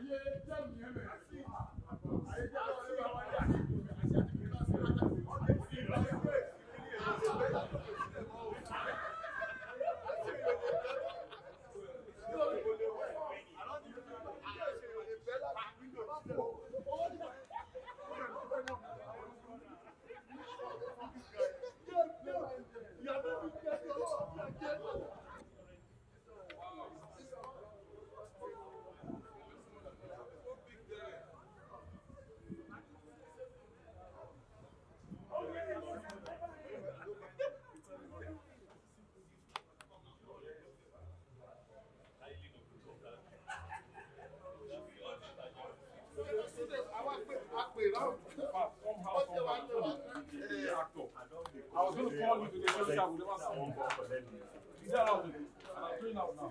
Yeah, yeah. I was going to call you today, but I would never say. He's out. And I'm out now.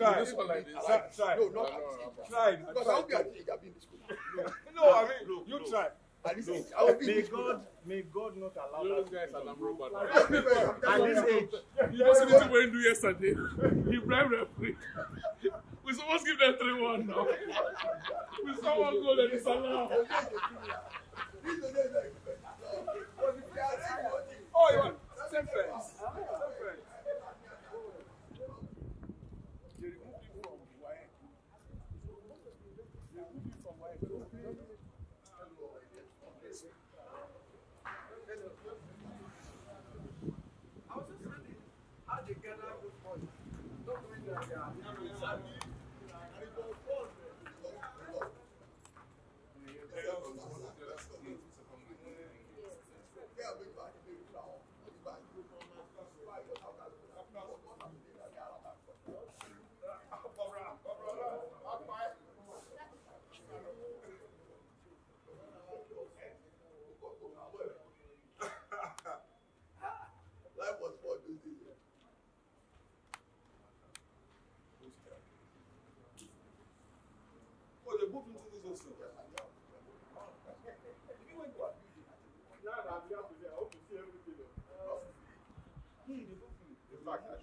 Try. This one like this. Try. Try. No, not at this age. Try. Because I'll be at this age, I'll be in this school. No, I mean, you try. At this age, I will be in May. God, may God not allow You that. those guys are number one. At this age, You know what we went do yesterday? He bribed referee. We supposed to give them 3 1 now. We saw one goal and it's allowed. Thank you. In fact,